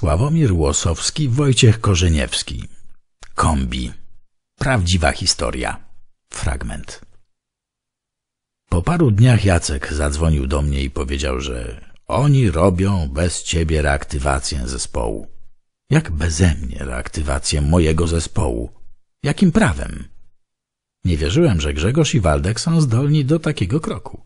Sławomir Łosowski, Wojciech Korzeniewski. Kombi. Prawdziwa historia. Fragment. Po paru dniach Jacek zadzwonił do mnie i powiedział, że oni robią bez ciebie reaktywację zespołu. Jak beze mnie reaktywację mojego zespołu? Jakim prawem? Nie wierzyłem, że Grzegorz i Waldek są zdolni do takiego kroku.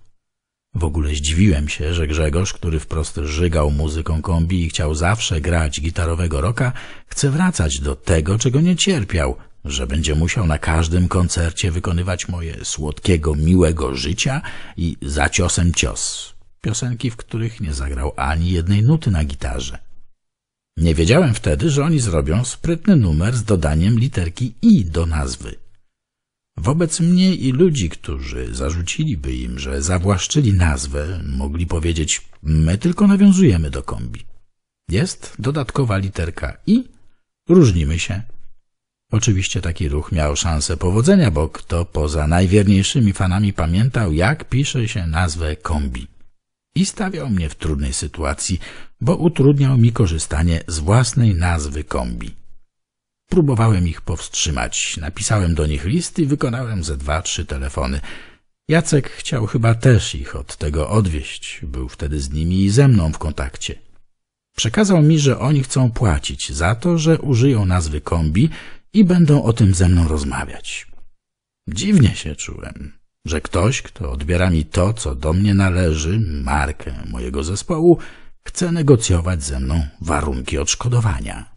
W ogóle zdziwiłem się, że Grzegorz, który wprost żygał muzyką kombi i chciał zawsze grać gitarowego roka, chce wracać do tego, czego nie cierpiał, że będzie musiał na każdym koncercie wykonywać moje słodkiego, miłego życia i za ciosem cios. Piosenki, w których nie zagrał ani jednej nuty na gitarze. Nie wiedziałem wtedy, że oni zrobią sprytny numer z dodaniem literki i do nazwy. Wobec mnie i ludzi, którzy zarzuciliby im, że zawłaszczyli nazwę, mogli powiedzieć, my tylko nawiązujemy do kombi. Jest dodatkowa literka i różnimy się. Oczywiście taki ruch miał szansę powodzenia, bo kto poza najwierniejszymi fanami pamiętał, jak pisze się nazwę kombi. I stawiał mnie w trudnej sytuacji, bo utrudniał mi korzystanie z własnej nazwy kombi. Próbowałem ich powstrzymać. Napisałem do nich listy i wykonałem ze dwa, trzy telefony. Jacek chciał chyba też ich od tego odwieść. Był wtedy z nimi i ze mną w kontakcie. Przekazał mi, że oni chcą płacić za to, że użyją nazwy kombi i będą o tym ze mną rozmawiać. Dziwnie się czułem, że ktoś, kto odbiera mi to, co do mnie należy, markę mojego zespołu, chce negocjować ze mną warunki odszkodowania.